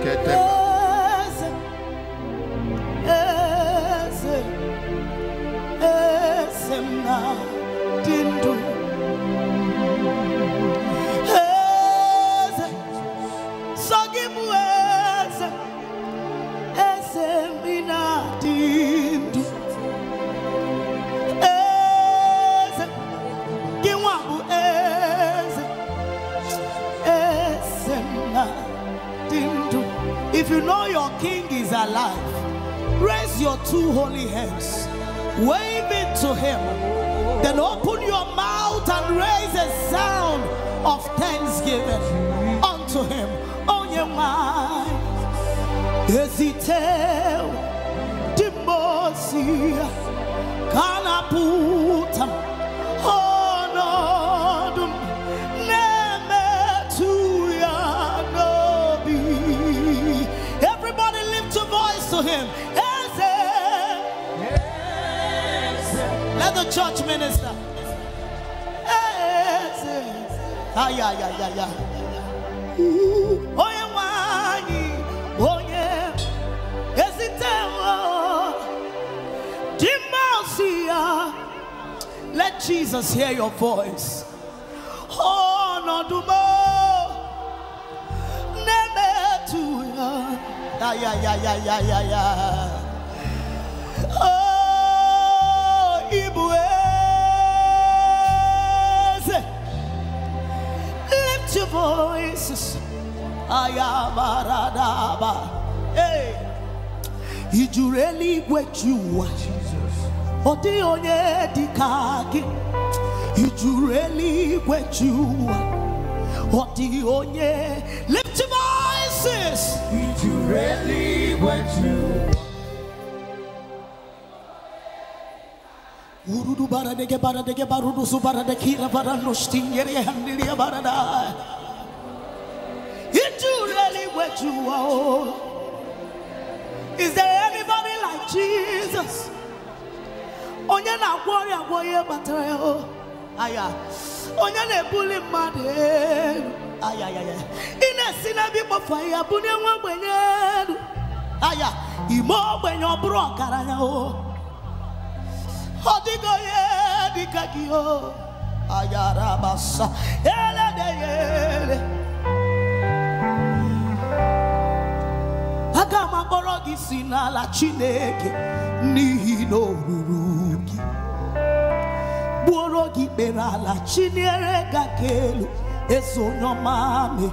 Eze, alive, raise your two holy hands, wave it to him, then open your mouth and raise a sound of thanksgiving unto him. Onye nwanyị, ezite dimosi kanapụta ọnọdụ oh, Ay, ay, ay, ay, ay. Onye nwe anyị, onye. Let Jesus hear your voice. Oh, Ọnọdụ m na-emetụ ya. Ya, ya, ya, ya, ya, ya, Ayabaradaba. Hey. Ị juru eluigwe ju ụwa. Ọ dịghị onye dị ka gị. Ị juru eluigwe ju ụwa. Ọ dịghị onye. Lift your voices. You really went through. Urudu bara dege bara dege barudu su bara de kira bara no stingere handili bara da. It you what. Is there anybody like Jesus? Onye na-agwọ ọrịa agwọ ihe kpatara ya. Aya. Onye na-ebuli mmadụ elu. Aya ya ya. Ị na-esi n'ebe ịkpọfu ahịhịa bulie nwa ogbenye elu. Aya. Ime ogbenye ọ bụrụ ọgaranya o. Ọ dịghị onye dịka gị o. Ayara basa. Si n'ala Chineke n'ihi na o ruru gị. Gbuoro gị kpere ala chiniere ga ka elu eso onye ọma me.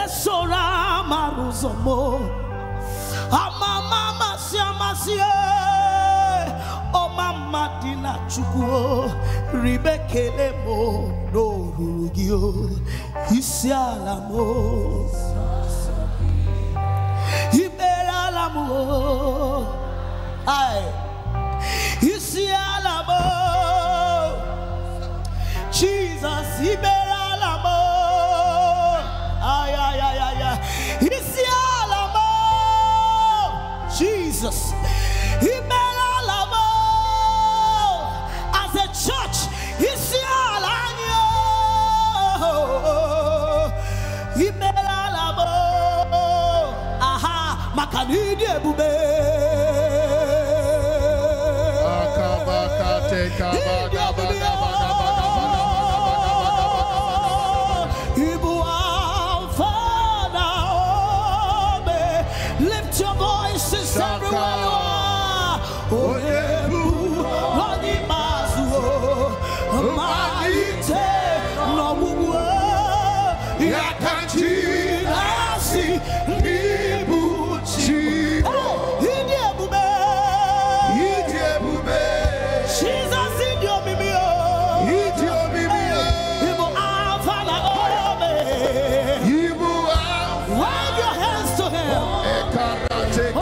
Esoro amara ụzọ m. Amama amasị amasị ọma mma dị na Chukwu ribe kele m. Isi o. Ibere ala m o. Ai. Isi ala m o. Jesus, ibere ala m o. Ay, ay, ay, ay, ay. Isi ala m o. Jesus, na ịdị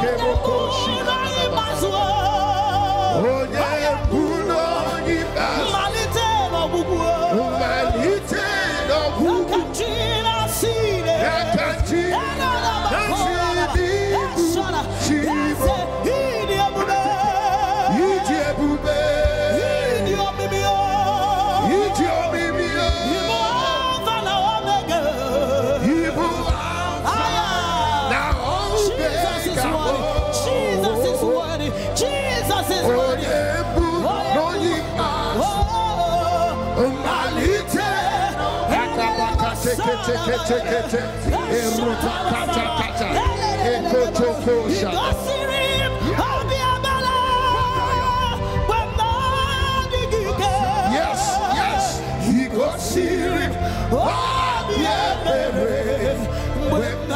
Malite Yes, yes, he got serious. Oh, yeah, baby. When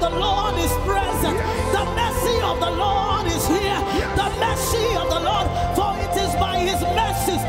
the Lord is present. The mercy of the Lord is here. The mercy of the Lord, for it is by his mercies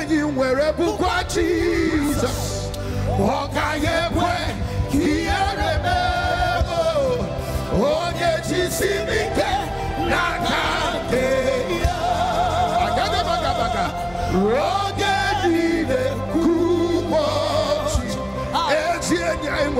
enyi nwere bụkwa Jizọs Jesus. gaghị ekwe ka ihere mee onye jisiri ike n'aka nke ya agagabagabaga oge niile kwụbọchị ezi enyi anyị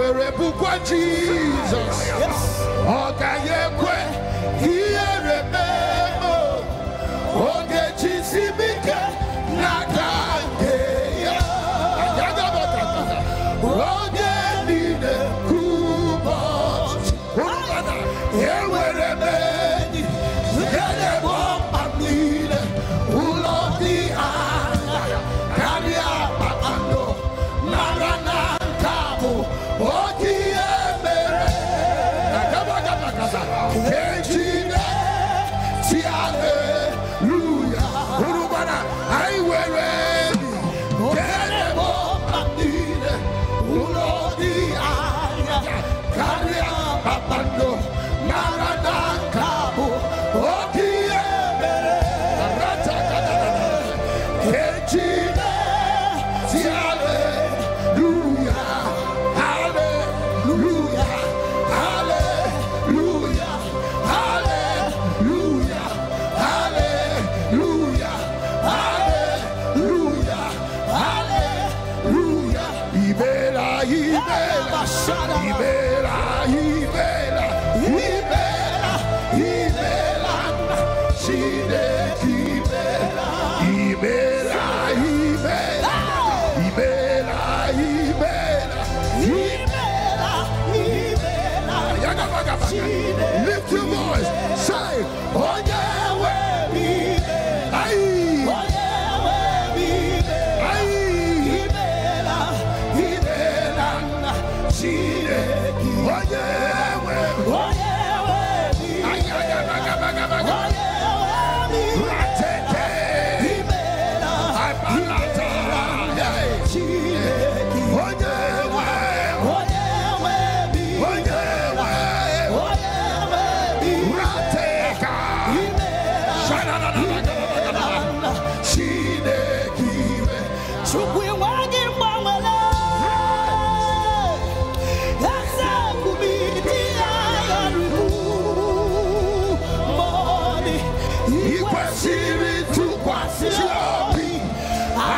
kwasiri tukwasị obi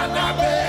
ana m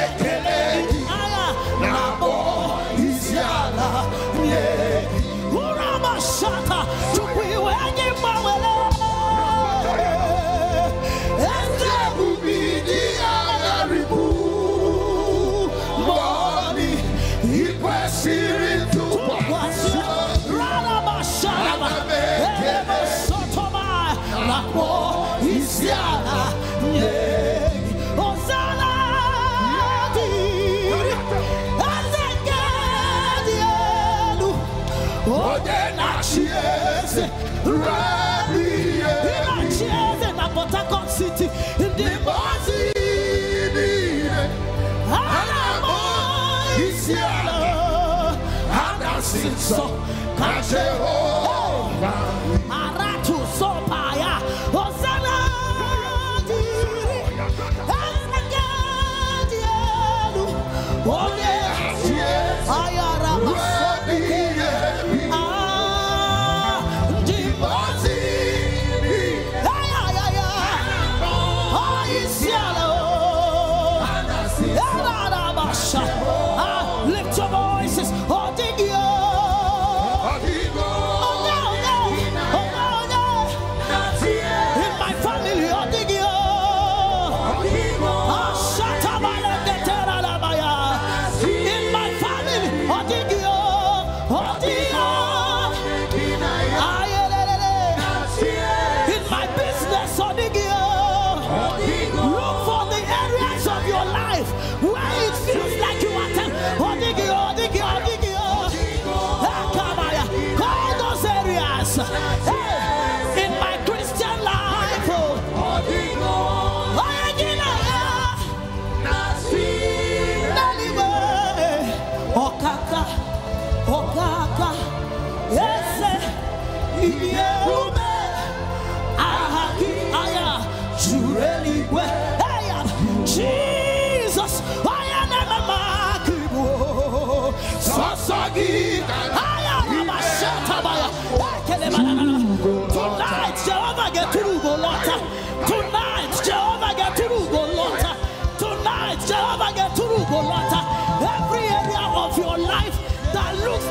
Jesus. Catch hold.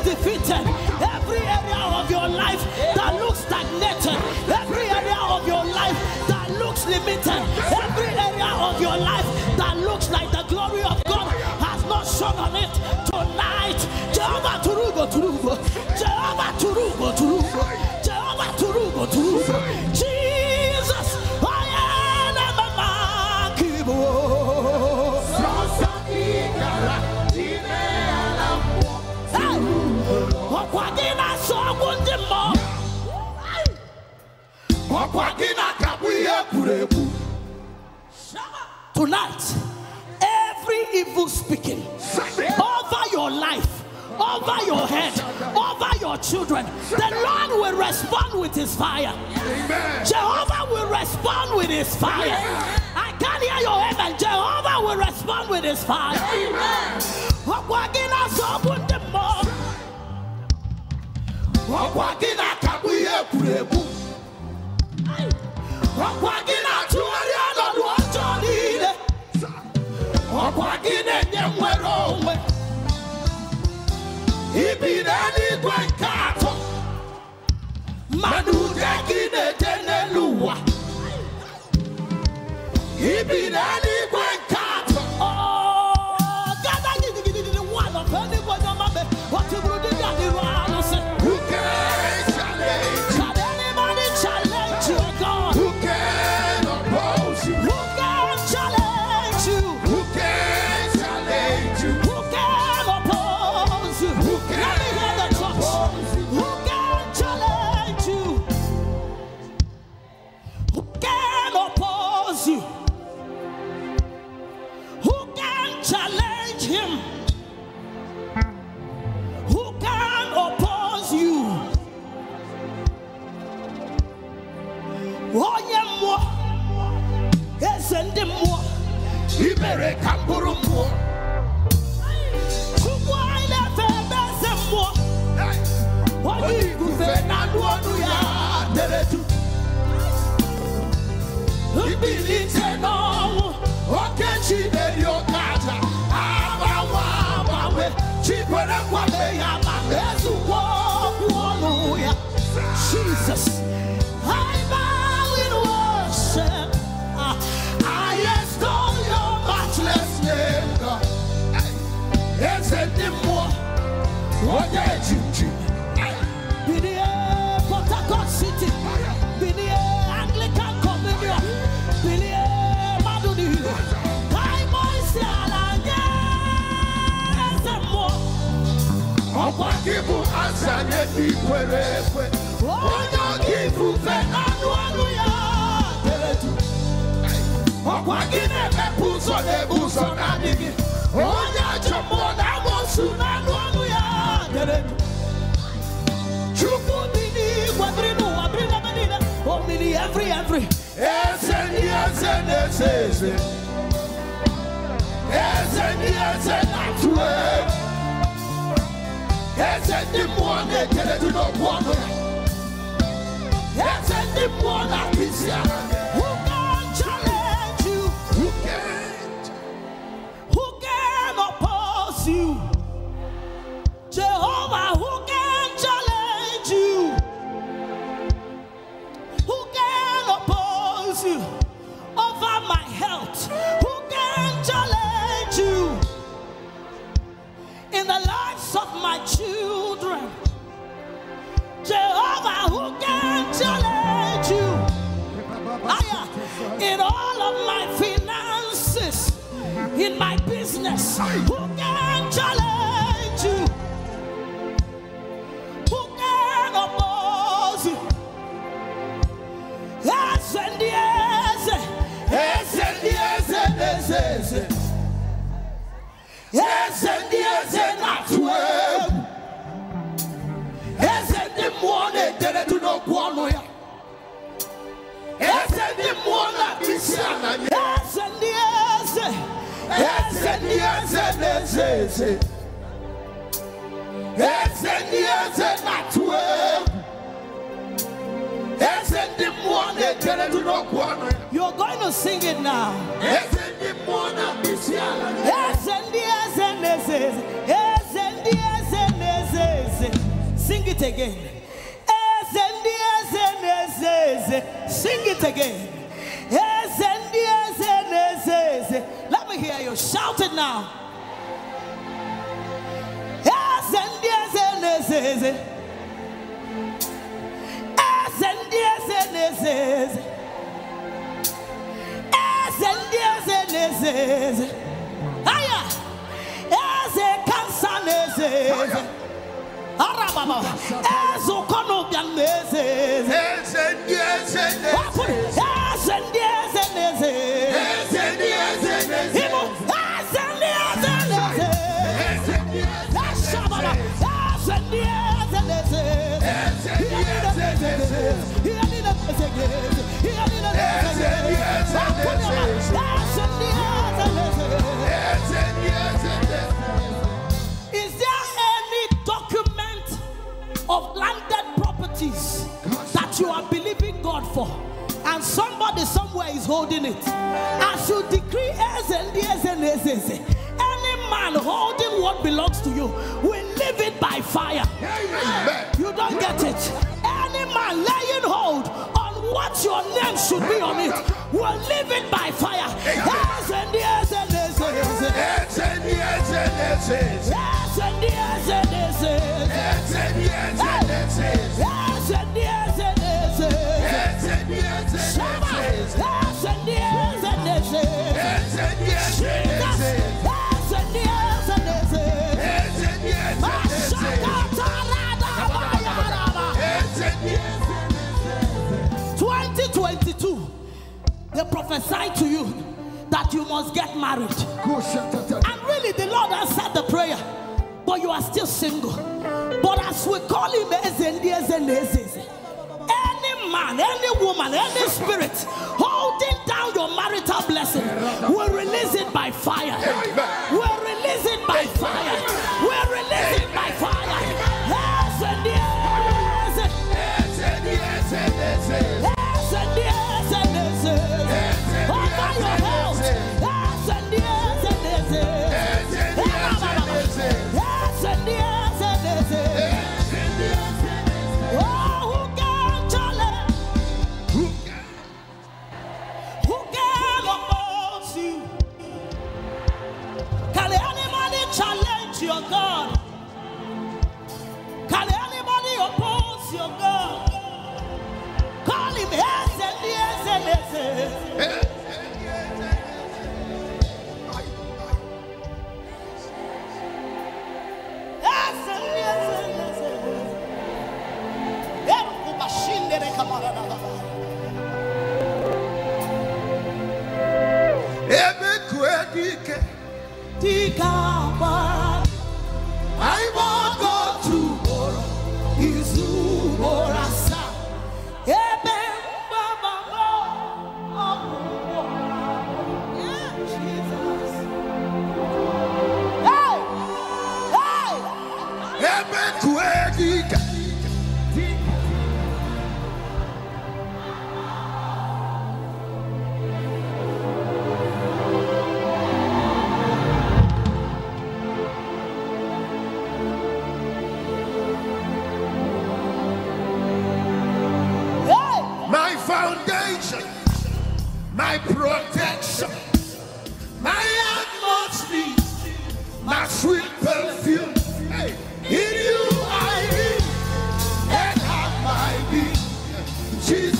defeated. evil speaking over your life, over your head, over your children, the Lord will respond with his fire. Jehovah will respond with his fire. I can hear your heaven. Jehovah will respond with his fire. Amen. igwe cat, atọ mmadụ ude gị na-eje bụ azanye ndị kwere ekwe onye ọga ifufe Anụ ọnụ ya. Deretu. ọkwa gị na-emepe ụzọ n'ebe ụzọ na-adịghị onye ajọ mmụọ na-amosu Anụ ọnụ Every every. eze ndị eze na-eze eze eze ndị eze na-atụ egwu eze ndị mmụọ na-ekeredu n'okwu ọnụ ya eze ndị mmụọ na-akpụ isi ala Who can you're going to sing it now. Sing it again. Sing it again. Let me hear you. Shout it now. Yes, and yes, and yes, yes. Yes, and yes, properties that you are believing God for? And somebody somewhere is holding it. As you decree and and any man holding what belongs to you will leave it by fire. You don't get it. Any man laying hold on what your name should be on it will leave it by fire. Yes and yes and yes, yes, yes. They prophesied to you that you must get married. And really, the Lord answered the prayer, but you are still single. But as we call him, any man, any woman, any spirit holding down your marital blessing will release it by fire. Will release it by fire. ebe kue dike dike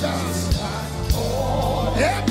Jesus. Every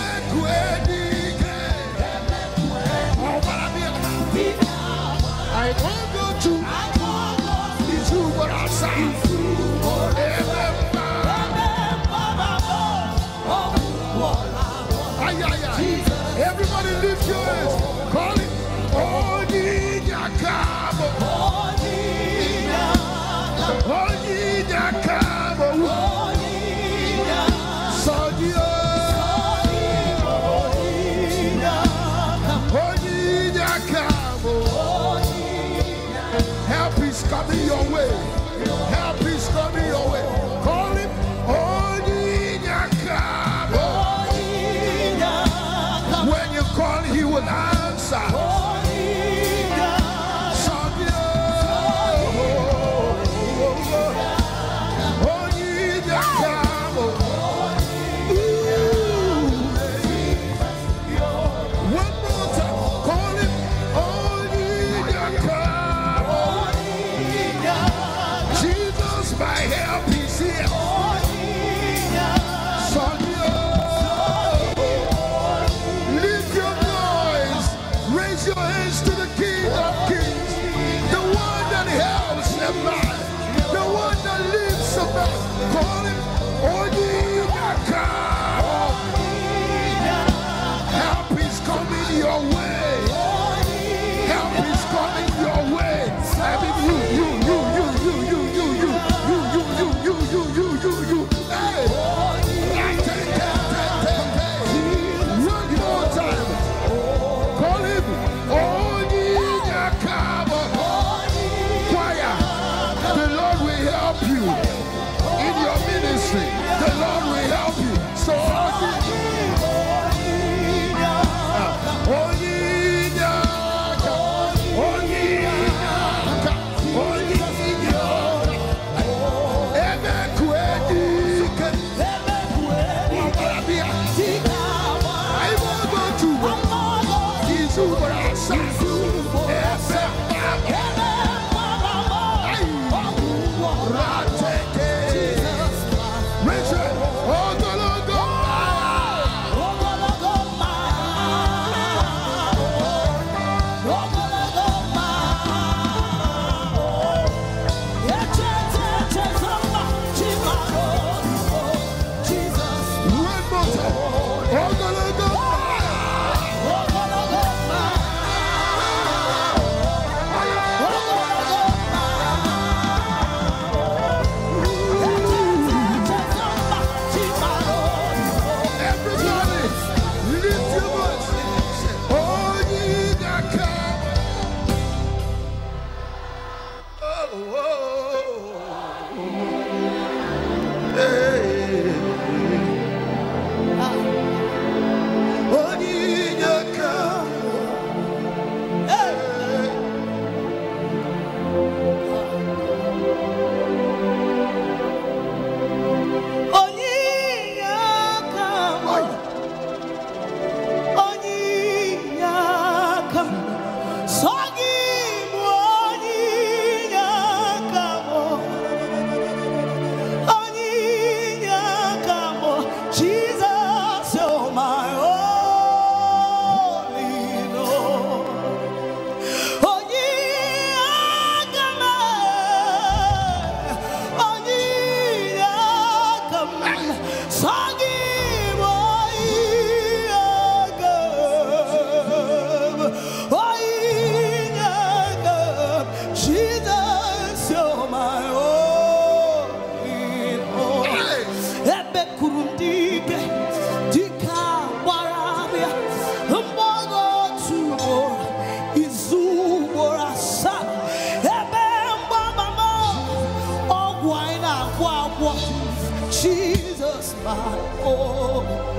was Jesus my all.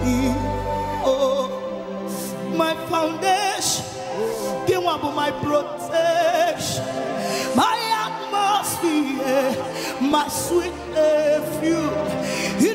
My foundation, give up my protection, my atmosphere, my sweet refuge.